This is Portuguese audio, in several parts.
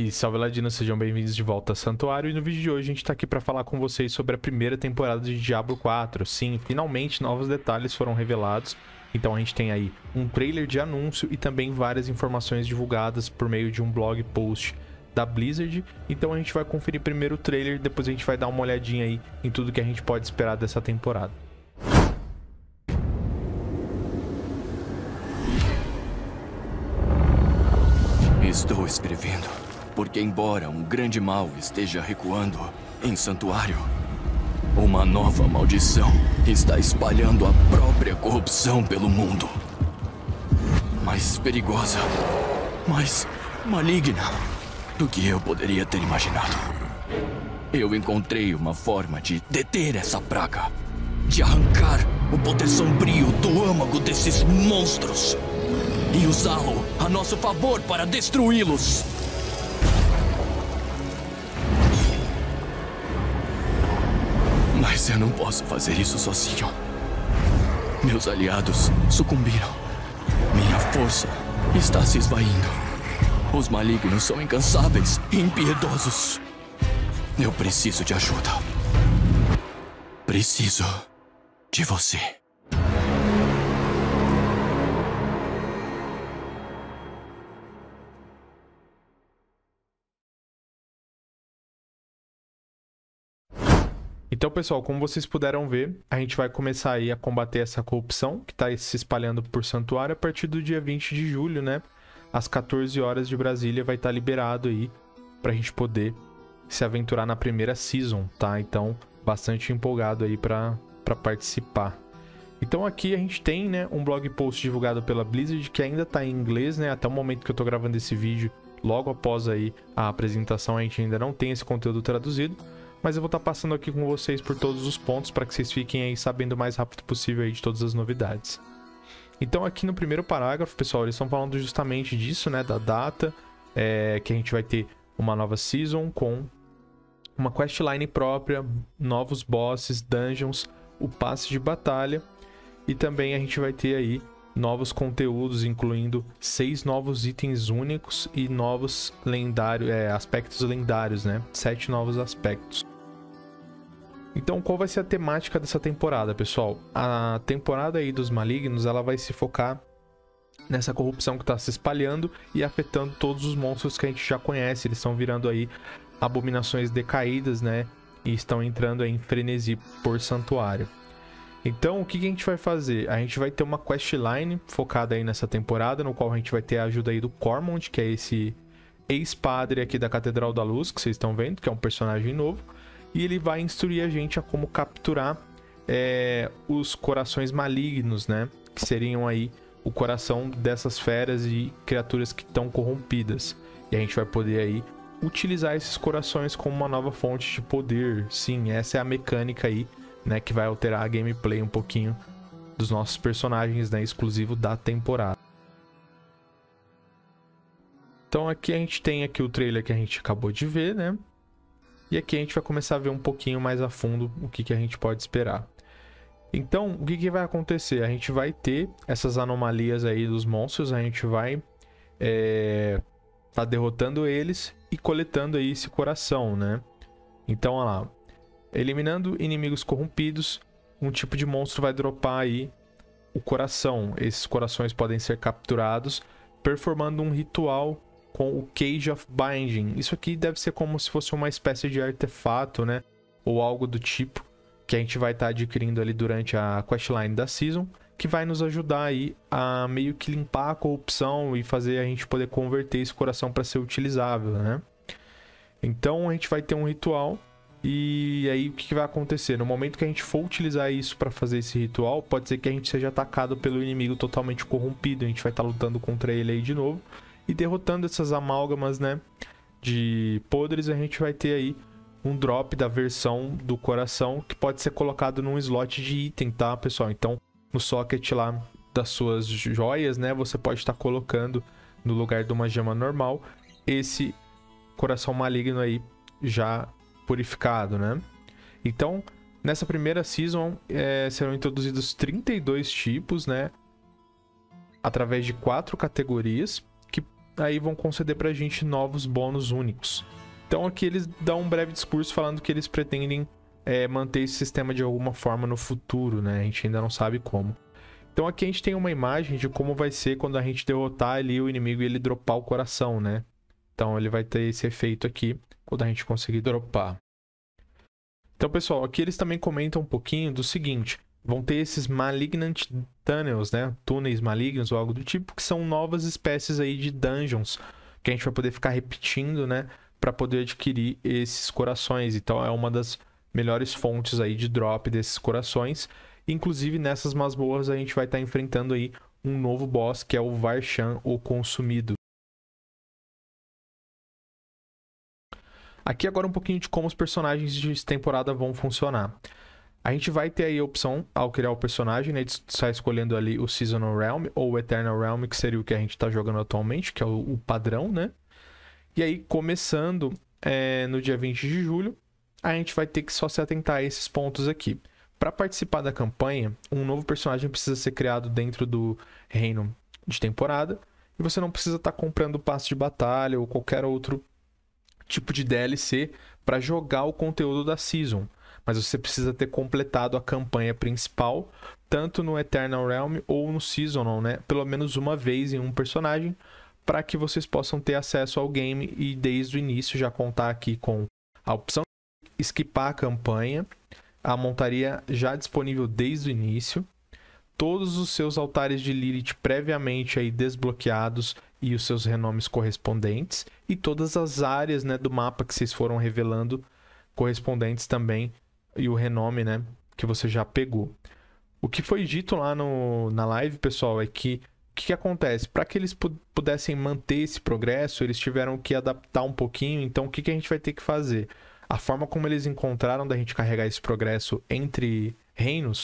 E salve ladinos, sejam bem-vindos de volta a Santuário e no vídeo de hoje a gente tá aqui para falar com vocês sobre a primeira temporada de Diablo 4. Sim, finalmente novos detalhes foram revelados, então a gente tem aí um trailer de anúncio e também várias informações divulgadas por meio de um blog post da Blizzard. Então a gente vai conferir primeiro o trailer, depois a gente vai dar uma olhadinha aí em tudo que a gente pode esperar dessa temporada. Estou escrevendo porque, embora um grande mal esteja recuando em Santuário, uma nova maldição está espalhando a própria corrupção pelo mundo. Mais perigosa, mais maligna do que eu poderia ter imaginado. Eu encontrei uma forma de deter essa praga, de arrancar o poder sombrio do âmago desses monstros e usá-lo a nosso favor para destruí-los. Mas eu não posso fazer isso sozinho. Meus aliados sucumbiram. Minha força está se esvaindo. Os malignos são incansáveis e impiedosos. Eu preciso de ajuda. Preciso de você. Então, pessoal, como vocês puderam ver, a gente vai começar aí a combater essa corrupção que está se espalhando por santuário a partir do dia 20 de julho, né? Às 14 horas de Brasília vai estar tá liberado aí para a gente poder se aventurar na primeira season, tá? Então, bastante empolgado aí para participar. Então aqui a gente tem, né, um blog post divulgado pela Blizzard que ainda está em inglês, né? Até o momento que eu estou gravando esse vídeo, logo após aí a apresentação, a gente ainda não tem esse conteúdo traduzido mas eu vou estar tá passando aqui com vocês por todos os pontos para que vocês fiquem aí sabendo o mais rápido possível aí de todas as novidades. Então aqui no primeiro parágrafo, pessoal, eles estão falando justamente disso, né, da data, é, que a gente vai ter uma nova season com uma questline própria, novos bosses, dungeons, o passe de batalha e também a gente vai ter aí novos conteúdos, incluindo seis novos itens únicos e novos lendários, é, aspectos lendários, né? Sete novos aspectos. Então, qual vai ser a temática dessa temporada, pessoal? A temporada aí dos malignos, ela vai se focar nessa corrupção que está se espalhando e afetando todos os monstros que a gente já conhece. Eles estão virando aí abominações decaídas, né? E estão entrando em frenesi por santuário. Então, o que, a gente vai fazer? A gente vai ter uma questline focada aí nessa temporada, no qual a gente vai ter a ajuda aí do Cormont, que é esse ex-padre aqui da Catedral da Luz, que vocês estão vendo, que é um personagem novo e ele vai instruir a gente a como capturar é, os corações malignos, né? Que seriam aí o coração dessas feras e criaturas que estão corrompidas. E a gente vai poder aí utilizar esses corações como uma nova fonte de poder. Sim, essa é a mecânica aí, né? Que vai alterar a gameplay um pouquinho dos nossos personagens, né? Exclusivo da temporada. Então aqui a gente tem aqui o trailer que a gente acabou de ver, né? E aqui a gente vai começar a ver um pouquinho mais a fundo o que, que a gente pode esperar. Então, o que, que vai acontecer? A gente vai ter essas anomalias aí dos monstros, a gente vai é, tá derrotando eles e coletando aí esse coração, né? Então, olha lá. Eliminando inimigos corrompidos, um tipo de monstro vai dropar aí o coração. Esses corações podem ser capturados performando um ritual com o Cage of Binding. Isso aqui deve ser como se fosse uma espécie de artefato, né? Ou algo do tipo que a gente vai estar tá adquirindo ali durante a questline da season, que vai nos ajudar aí a meio que limpar a corrupção e fazer a gente poder converter esse coração para ser utilizável, né? Então a gente vai ter um ritual e aí o que vai acontecer? No momento que a gente for utilizar isso para fazer esse ritual, pode ser que a gente seja atacado pelo inimigo totalmente corrompido, a gente vai estar tá lutando contra ele aí de novo. E derrotando essas amálgamas, né, de podres, a gente vai ter aí um drop da versão do coração que pode ser colocado num slot de item, tá, pessoal? Então, no socket lá das suas joias, né, você pode estar colocando no lugar de uma gema normal esse coração maligno aí já purificado, né? Então, nessa primeira season é, serão introduzidos 32 tipos, né? Através de quatro categorias aí vão conceder pra gente novos bônus únicos. Então aqui eles dão um breve discurso falando que eles pretendem é, manter esse sistema de alguma forma no futuro, né? A gente ainda não sabe como. Então aqui a gente tem uma imagem de como vai ser quando a gente derrotar ali o inimigo e ele dropar o coração, né? Então ele vai ter esse efeito aqui quando a gente conseguir dropar. Então, pessoal, aqui eles também comentam um pouquinho do seguinte: vão ter esses Malignant Tunnels, né? Túneis malignos ou algo do tipo, que são novas espécies aí de dungeons que a gente vai poder ficar repetindo, né? Para poder adquirir esses corações. Então, é uma das melhores fontes aí de drop desses corações. Inclusive, nessas masmorras a gente vai estar tá enfrentando aí um novo boss que é o Varshan, o Consumido. Aqui agora um pouquinho de como os personagens de temporada vão funcionar. A gente vai ter aí a opção, ao criar o personagem, né, de estar escolhendo ali o Seasonal Realm ou o Eternal Realm, que seria o que a gente está jogando atualmente, que é o, o, padrão, né? E aí, começando é, no dia 20 de julho, a gente vai ter que só se atentar a esses pontos aqui. Para participar da campanha, um novo personagem precisa ser criado dentro do reino de temporada, e você não precisa estar tá comprando passe de batalha ou qualquer outro tipo de DLC para jogar o conteúdo da season, mas você precisa ter completado a campanha principal, tanto no Eternal Realm ou no Seasonal, né? Pelo menos uma vez em um personagem, para que vocês possam ter acesso ao game e desde o início já contar aqui com a opção de skipar a campanha, a montaria já disponível desde o início, todos os seus altares de Lilith previamente aí desbloqueados e os seus renomes correspondentes. E todas as áreas né, do mapa que vocês foram revelando correspondentes também e o renome né, que você já pegou. O que foi dito lá no, na live, pessoal, é que o que, que acontece? Para que eles pudessem manter esse progresso, eles tiveram que adaptar um pouquinho. Então, o que, que a gente vai ter que fazer? A forma como eles encontraram da gente carregar esse progresso entre reinos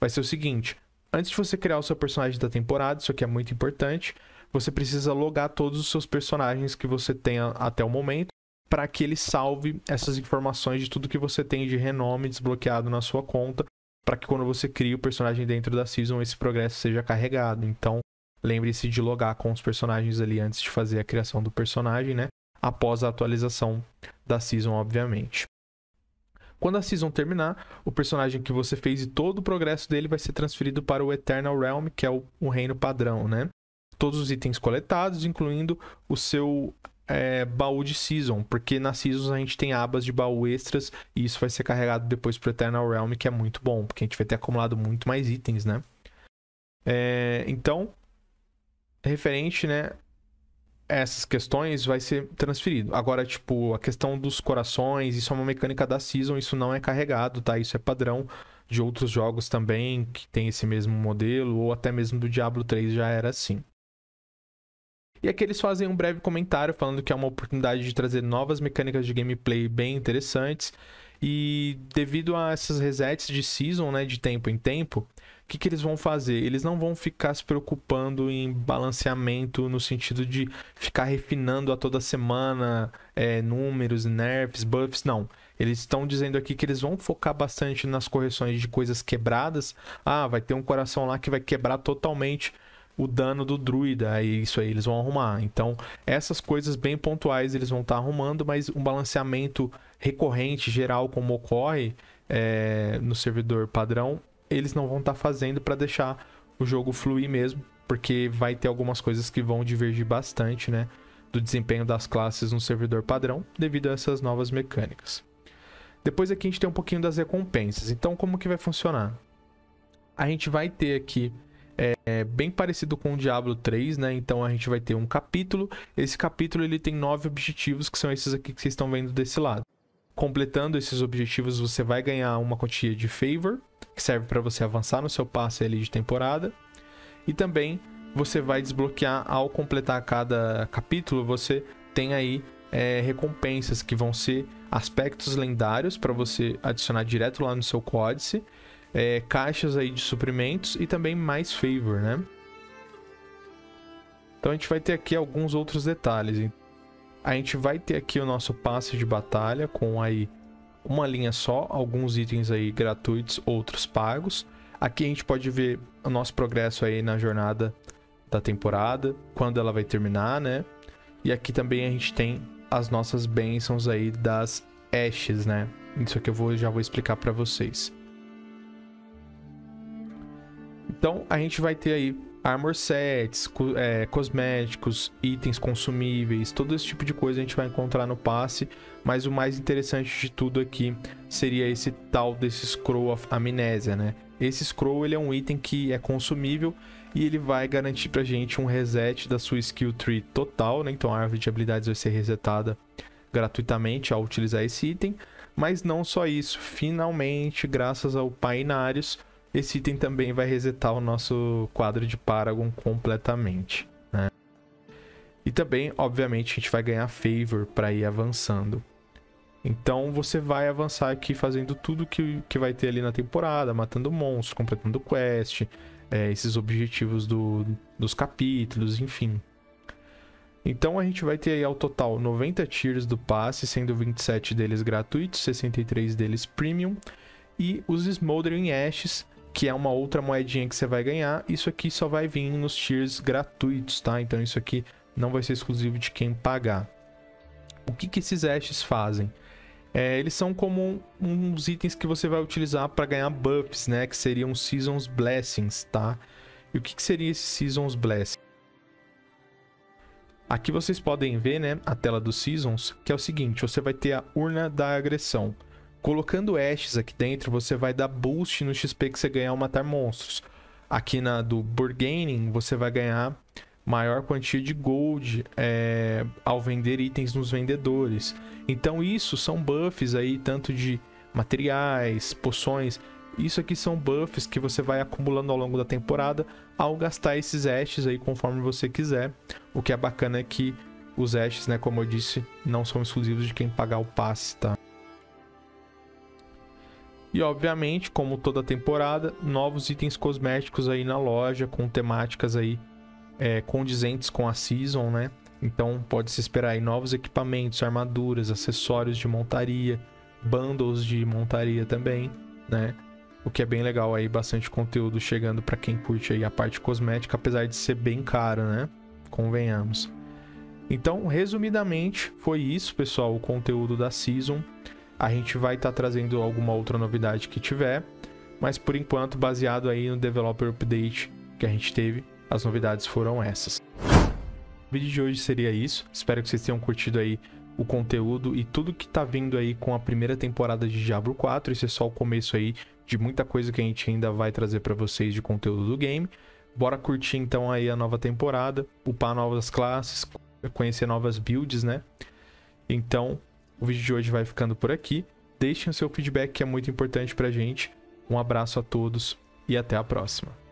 vai ser o seguinte: antes de você criar o seu personagem da temporada, isso aqui é muito importante, você precisa logar todos os seus personagens que você tenha até o momento para que ele salve essas informações de tudo que você tem de renome desbloqueado na sua conta, para que quando você cria o personagem dentro da season, esse progresso seja carregado. Então, lembre-se de logar com os personagens ali antes de fazer a criação do personagem, né? Após a atualização da season, obviamente. Quando a season terminar, o personagem que você fez e todo o progresso dele vai ser transferido para o Eternal Realm, que é o, o reino padrão, né? todos os itens coletados, incluindo o seu é, baú de Season, porque na Season a gente tem abas de baú extras e isso vai ser carregado depois pro Eternal Realm, que é muito bom, porque a gente vai ter acumulado muito mais itens, né? É, então, referente, né, essas questões vai ser transferido. Agora, tipo, a questão dos corações, isso é uma mecânica da Season, isso não é carregado, tá? Isso é padrão de outros jogos também que tem esse mesmo modelo, ou até mesmo do Diablo 3 já era assim. E aqui eles fazem um breve comentário falando que é uma oportunidade de trazer novas mecânicas de gameplay bem interessantes. E devido a essas resets de season, né, de tempo em tempo, o que, que eles vão fazer? Eles não vão ficar se preocupando em balanceamento no sentido de ficar refinando a toda semana é, números, nerfs, buffs, não. Eles estão dizendo aqui que eles vão focar bastante nas correções de coisas quebradas. Ah, vai ter um coração lá que vai quebrar totalmente o dano do druida, aí isso aí eles vão arrumar. Então, essas coisas bem pontuais eles vão estar tá arrumando, mas um balanceamento recorrente, geral, como ocorre é, no servidor padrão, eles não vão estar tá fazendo para deixar o jogo fluir mesmo, porque vai ter algumas coisas que vão divergir bastante, né? Do desempenho das classes no servidor padrão, devido a essas novas mecânicas. Depois aqui a gente tem um pouquinho das recompensas. Então, como que vai funcionar? A gente vai ter aqui é bem parecido com o Diablo 3, né? Então a gente vai ter um capítulo. Esse capítulo ele tem nove objetivos, que são esses aqui que vocês estão vendo desse lado. Completando esses objetivos, você vai ganhar uma quantia de favor, que serve para você avançar no seu passe ali de temporada. E também você vai desbloquear ao completar cada capítulo, você tem aí é, recompensas que vão ser aspectos lendários para você adicionar direto lá no seu códice é, caixas aí de suprimentos e também mais favor, né? Então a gente vai ter aqui alguns outros detalhes. A gente vai ter aqui o nosso passe de batalha com aí uma linha só, alguns itens aí gratuitos, outros pagos. Aqui a gente pode ver o nosso progresso aí na jornada da temporada, quando ela vai terminar, né? E aqui também a gente tem as nossas bênçãos aí das Ashes, né? Isso aqui eu vou, já vou explicar para vocês. Então a gente vai ter aí armor sets, co é, cosméticos, itens consumíveis, todo esse tipo de coisa a gente vai encontrar no passe. Mas o mais interessante de tudo aqui seria esse tal desse Scroll of Amnésia, né? Esse Scroll ele é um item que é consumível e ele vai garantir pra gente um reset da sua skill tree total, né? Então a árvore de habilidades vai ser resetada gratuitamente ao utilizar esse item. Mas não só isso, finalmente, graças ao Painarius, esse item também vai resetar o nosso quadro de Paragon completamente. Né? E também, obviamente, a gente vai ganhar Favor para ir avançando. Então você vai avançar aqui fazendo tudo que, que vai ter ali na temporada, matando monstros, completando quest, é, esses objetivos do, dos capítulos, enfim. Então a gente vai ter aí ao total 90 tiers do passe, sendo 27 deles gratuitos, 63 deles premium. E os Smoldering Ashes, que é uma outra moedinha que você vai ganhar. Isso aqui só vai vir nos tiers gratuitos, tá? Então isso aqui não vai ser exclusivo de quem pagar. O que, que esses ashes fazem? É, eles são como uns itens que você vai utilizar para ganhar buffs, né? Que seriam Seasons Blessings, tá? E o que, que seria esse Seasons Blessings? Aqui vocês podem ver, né, a tela dos Seasons, que é o seguinte, você vai ter a urna da agressão. Colocando ashes aqui dentro, você vai dar boost no XP que você ganhar ao matar monstros. Aqui na do Burgaining, você vai ganhar maior quantia de gold é, ao vender itens nos vendedores. Então isso são buffs aí, tanto de materiais, poções. Isso aqui são buffs que você vai acumulando ao longo da temporada ao gastar esses ashes aí conforme você quiser. O que é bacana é que os ashes, né, como eu disse, não são exclusivos de quem pagar o passe, tá? E obviamente, como toda temporada, novos itens cosméticos aí na loja com temáticas aí é, condizentes com a season, né? Então pode se esperar aí novos equipamentos, armaduras, acessórios de montaria, bundles de montaria também, né? O que é bem legal aí, bastante conteúdo chegando para quem curte aí a parte cosmética, apesar de ser bem caro, né? Convenhamos. Então, resumidamente, foi isso, pessoal, o conteúdo da season. A gente vai estar tá trazendo alguma outra novidade que tiver, mas por enquanto, baseado aí no Developer Update que a gente teve, as novidades foram essas. O vídeo de hoje seria isso. Espero que vocês tenham curtido aí o conteúdo e tudo que tá vindo aí com a primeira temporada de Diablo 4. Esse é só o começo aí de muita coisa que a gente ainda vai trazer para vocês de conteúdo do game. Bora curtir então aí a nova temporada, upar novas classes, conhecer novas builds, né? Então, o vídeo de hoje vai ficando por aqui. Deixem o seu feedback que é muito importante pra gente. Um abraço a todos e até a próxima.